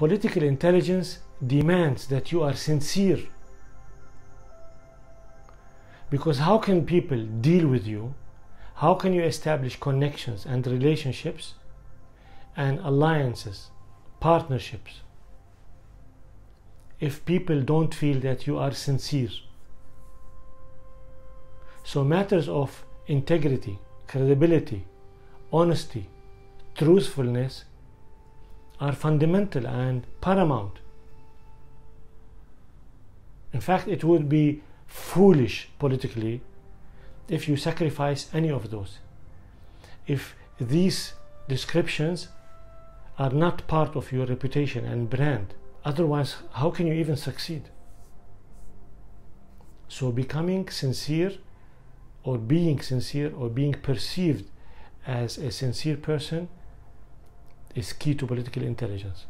political intelligence demands that you are sincere. Because how can people deal with you? How can you establish connections and relationships and alliances, partnerships, if people don't feel that you are sincere? So, matters of integrity, credibility, honesty, truthfulness are fundamental and paramount. In fact, it would be foolish politically if you sacrifice any of those. If these descriptions are not part of your reputation and brand, otherwise, how can you even succeed? So, becoming sincere or being sincere or being perceived as a sincere person is key to political intelligence.